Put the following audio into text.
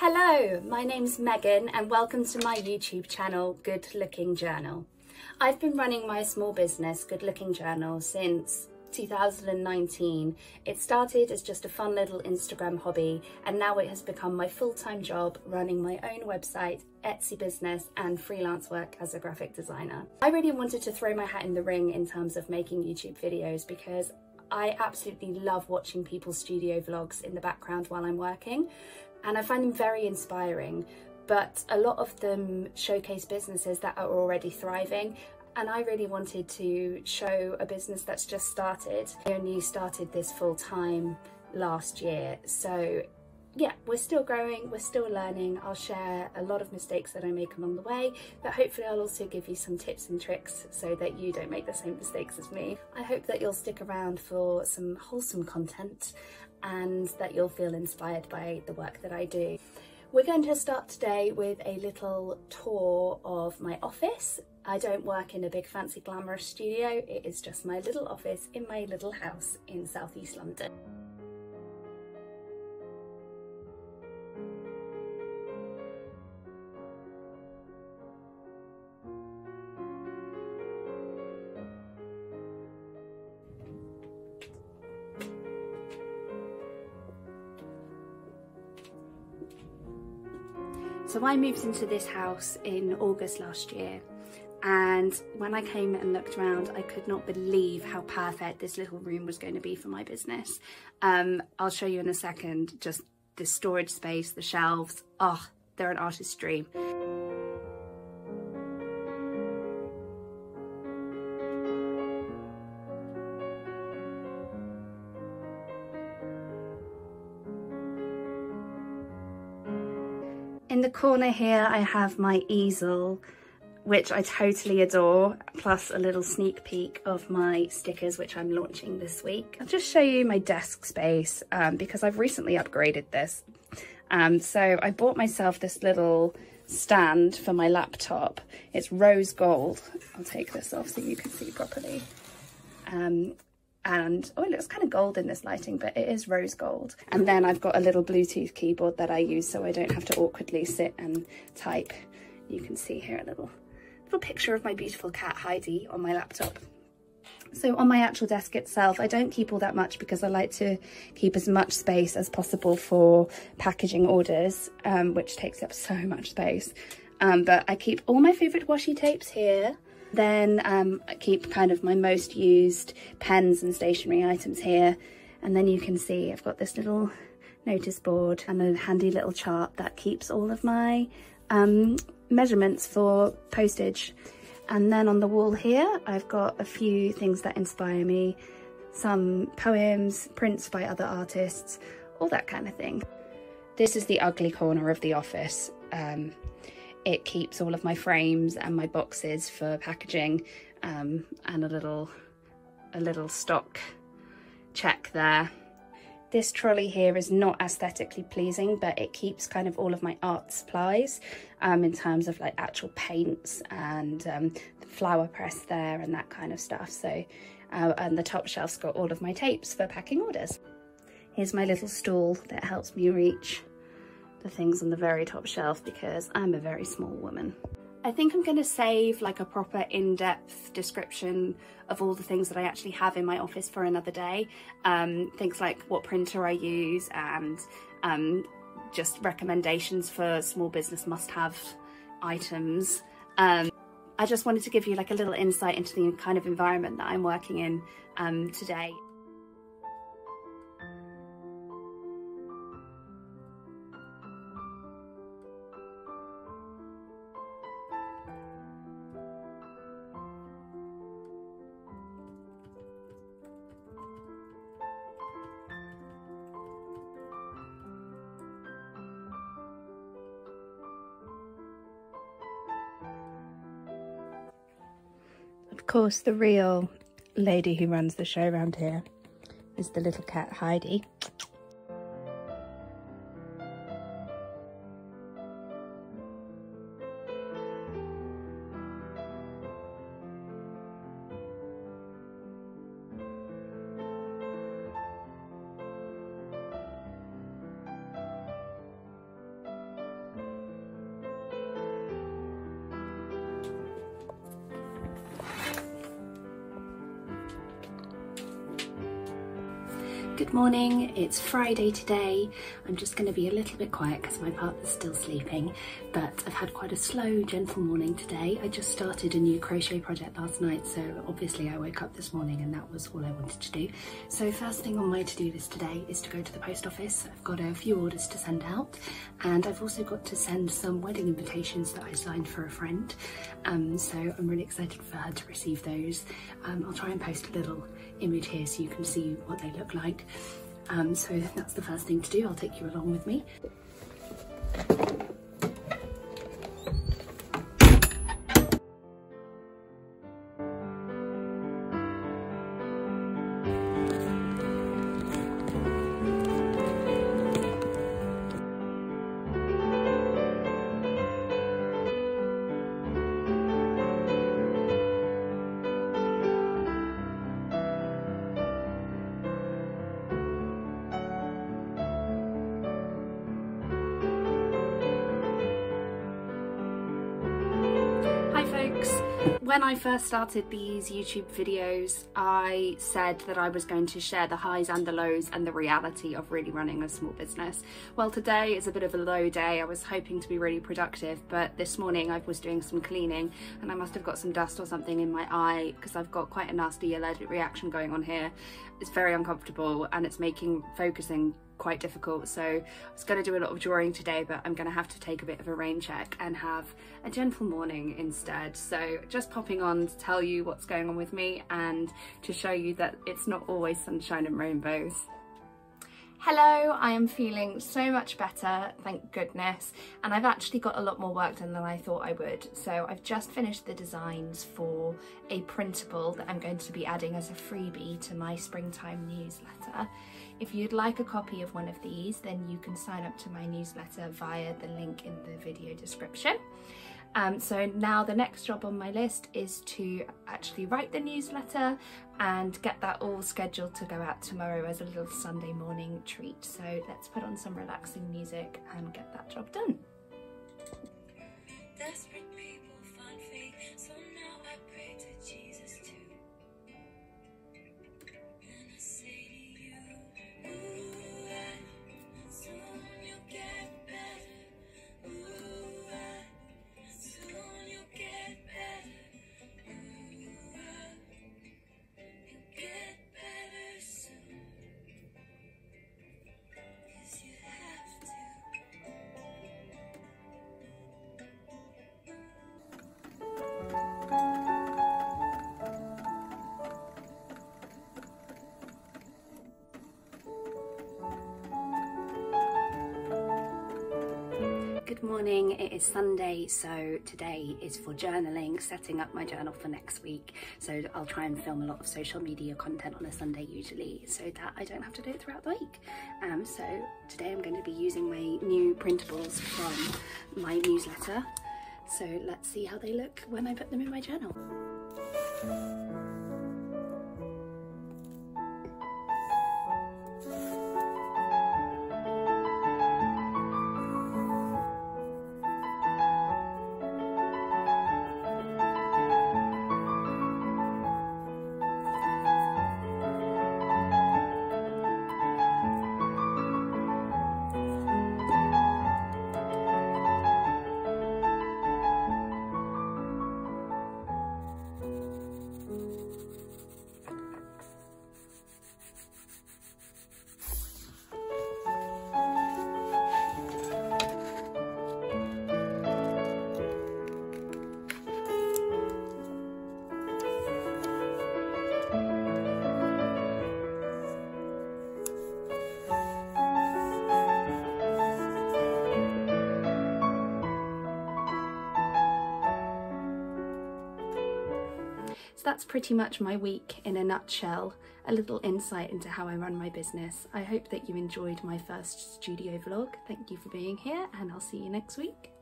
Hello, my name's Megan and welcome to my YouTube channel, Good Looking Journal. I've been running my small business, Good Looking Journal, since 2019. It started as just a fun little Instagram hobby and now it has become my full-time job running my own website, Etsy business and freelance work as a graphic designer. I really wanted to throw my hat in the ring in terms of making YouTube videos because I absolutely love watching people's studio vlogs in the background while I'm working and I find them very inspiring but a lot of them showcase businesses that are already thriving and I really wanted to show a business that's just started. I only started this full time last year so yeah, we're still growing, we're still learning. I'll share a lot of mistakes that I make along the way, but hopefully I'll also give you some tips and tricks so that you don't make the same mistakes as me. I hope that you'll stick around for some wholesome content and that you'll feel inspired by the work that I do. We're going to start today with a little tour of my office. I don't work in a big fancy glamorous studio, it is just my little office in my little house in southeast London. So I moved into this house in August last year and when I came and looked around I could not believe how perfect this little room was going to be for my business. Um, I'll show you in a second just the storage space, the shelves, oh they're an artist's dream. The corner here, I have my easel, which I totally adore, plus a little sneak peek of my stickers, which I'm launching this week. I'll just show you my desk space um, because I've recently upgraded this. Um, so I bought myself this little stand for my laptop. It's rose gold. I'll take this off so you can see properly. Um, and oh it looks kind of gold in this lighting but it is rose gold and then I've got a little Bluetooth keyboard that I use so I don't have to awkwardly sit and type you can see here a little little picture of my beautiful cat Heidi on my laptop so on my actual desk itself, I don't keep all that much because I like to keep as much space as possible for packaging orders, um, which takes up so much space. Um, but I keep all my favourite washi tapes here. Then um, I keep kind of my most used pens and stationery items here. And then you can see I've got this little notice board and a handy little chart that keeps all of my um, measurements for postage. And then on the wall here, I've got a few things that inspire me, some poems, prints by other artists, all that kind of thing. This is the ugly corner of the office. Um, it keeps all of my frames and my boxes for packaging um, and a little a little stock check there. This trolley here is not aesthetically pleasing, but it keeps kind of all of my art supplies um, in terms of like actual paints and um, the flower press there and that kind of stuff. So, uh, and the top shelf's got all of my tapes for packing orders. Here's my little stool that helps me reach the things on the very top shelf because I'm a very small woman. I think I'm going to save like a proper in-depth description of all the things that I actually have in my office for another day. Um, things like what printer I use and um, just recommendations for small business must-have items. Um, I just wanted to give you like a little insight into the kind of environment that I'm working in um, today. Of course, the real lady who runs the show around here is the little cat Heidi. Good morning, it's Friday today. I'm just going to be a little bit quiet because my partner's still sleeping, but I've had quite a slow, gentle morning today. I just started a new crochet project last night, so obviously I woke up this morning and that was all I wanted to do. So first thing on my to-do list today is to go to the post office. I've got a few orders to send out, and I've also got to send some wedding invitations that I signed for a friend. Um, so I'm really excited for her to receive those. Um, I'll try and post a little image here so you can see what they look like. Um, so that's the first thing to do. I'll take you along with me. When I first started these YouTube videos, I said that I was going to share the highs and the lows and the reality of really running a small business. Well, today is a bit of a low day. I was hoping to be really productive, but this morning I was doing some cleaning and I must have got some dust or something in my eye because I've got quite a nasty allergic reaction going on here. It's very uncomfortable and it's making focusing quite difficult so I was going to do a lot of drawing today but I'm going to have to take a bit of a rain check and have a gentle morning instead so just popping on to tell you what's going on with me and to show you that it's not always sunshine and rainbows. Hello, I am feeling so much better, thank goodness, and I've actually got a lot more work done than I thought I would. So I've just finished the designs for a printable that I'm going to be adding as a freebie to my springtime newsletter. If you'd like a copy of one of these, then you can sign up to my newsletter via the link in the video description. Um, so now the next job on my list is to actually write the newsletter and get that all scheduled to go out tomorrow as a little Sunday morning treat. So let's put on some relaxing music and get that job done. Morning, it is Sunday, so today is for journaling, setting up my journal for next week. So I'll try and film a lot of social media content on a Sunday usually, so that I don't have to do it throughout the week. Um, so today I'm going to be using my new printables from my newsletter. So let's see how they look when I put them in my journal. That's pretty much my week in a nutshell, a little insight into how I run my business. I hope that you enjoyed my first studio vlog. Thank you for being here and I'll see you next week.